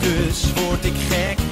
Dus word ik gek?